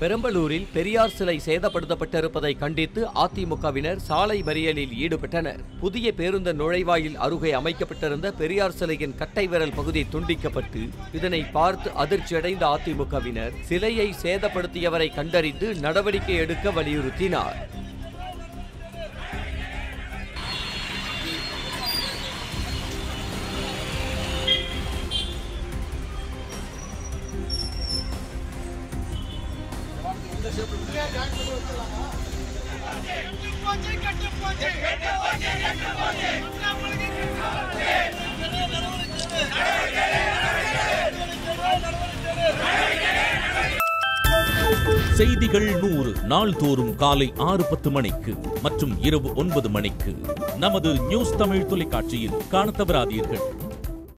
பெரம்பலூரில் பெரியார் சிலை சேதப்படுத்தப்பட்டிருப்பதை கண்டித்து அதிமுகவினர் சாலை மறியலில் ஈடுபட்டனர். புதிய பேருந்து நுழைவாயில் அருகே அமைக்கப்பட்டிருந்த பெரியார் சிலையின் கட்டை விரல் பகுதி துண்டிக்கப்பட்டு இதனை பார்த்து அதிர்ச்சியடைந்த அதிமுகவினர் சிலையை சேதப்படுத்தியவரை கண்டறிந்து நடவடிக்கை எடுக்க வலியுறுத்தினார். செய்திகள் நூறு. நாள்தோறும் காலை ஆறு பத்து மணிக்கு மற்றும் இரவு ஒன்பது மணிக்கு நமது நியூஸ் தமிழ் தொலைக்காட்சியில் காண தவறாதீர்கள்.